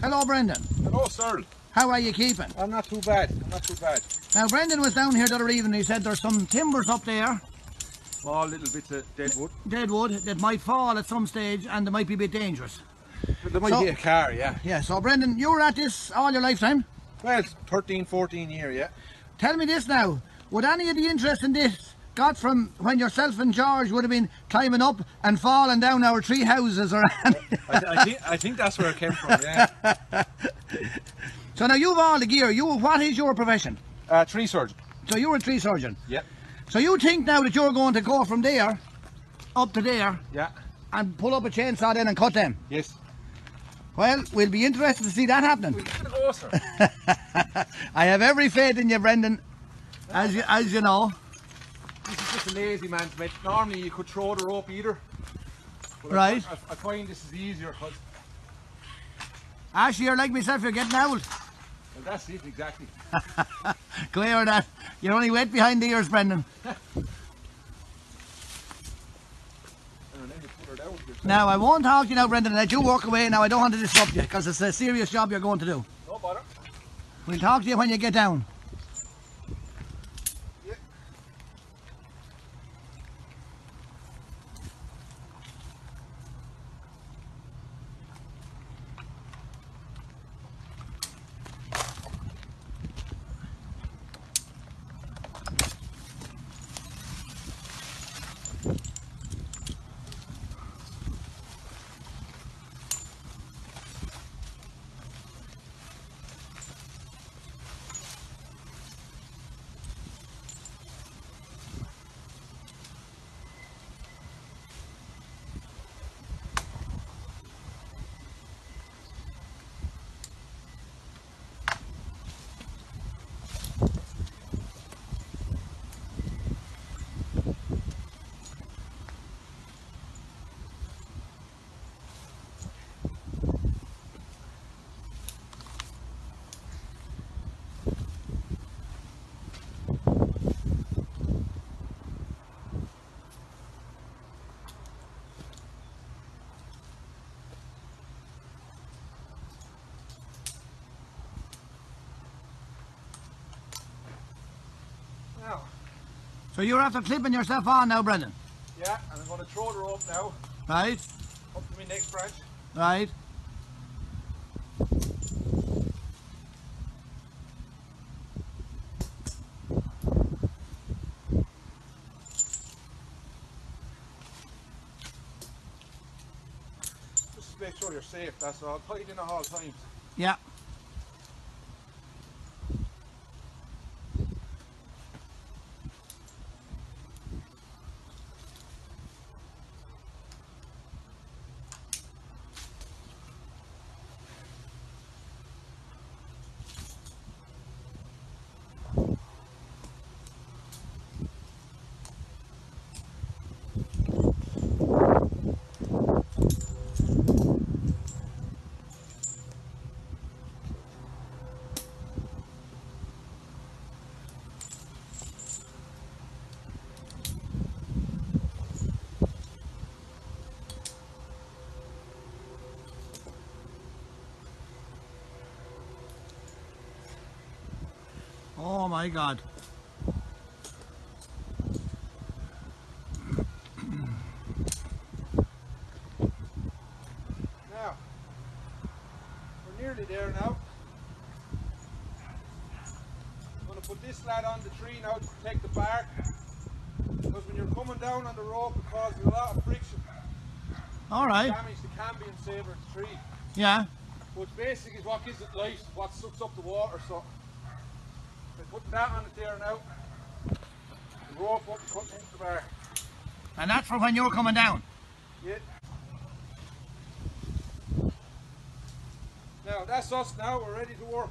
Hello, Brendan. Hello, sir. How are you keeping? I'm not too bad. I'm not too bad. Now, Brendan was down here the other evening. He said there's some timbers up there, Small little bits of dead wood. dead wood, that might fall at some stage and they might be a bit dangerous. There might So- be a car, yeah. Yeah, so Brendan, you were at this all your lifetime. Well, it's 13, 14 year, yeah. Tell me this now. Would any of the interest in this got from when yourself and George would have been climbing up and falling down our tree houses or anything? I, I, think, I think that's where it came from, yeah. So now you've all the gear. You, what is your profession? Uh, tree surgeon. So you're a tree surgeon. Yeah. So you think now that you're going to go from there up to there Yeah. and pull up a chainsaw then and cut them? Yes. Well, we'll be interested to see that happening. We'll give it a go, sir. I have every faith in you, Brendan. As you, as you know. This is just a lazy man's mate. Normally you could throw the rope either. But Right. I, I find this is easier because Actually, you're like myself, you're getting old. well, that's it exactly. Clear that. You're only wet behind the ears, Brendan. And then you put her down. yourself. Now, I won't talk to you now, Brendan, let you walk away. Now, I don't want to disrupt you because it's a serious job you're going to do. No bother. We'll talk to you when you get down. Yeah. Now, So you're after clipping yourself on now, Brendan. yeah, and I'm going to throw the rope now Right? up to my next branch. Right? Just to make sure you're safe, that's all. Tight in at all times. Yeah. My God. Now, we're nearly there now. I'm going to put this lad on the tree now to protect the bark. Because when you're coming down on the rope, it causes a lot of friction. All right. Damage the cambium saver of the tree. Yeah. Which basically is what gives it life, what sucks up the water. So, putting that on it there now, the rope up and cutting into the bark. And that's for when you're coming down. Yeah. Now that's us now, we're ready to work.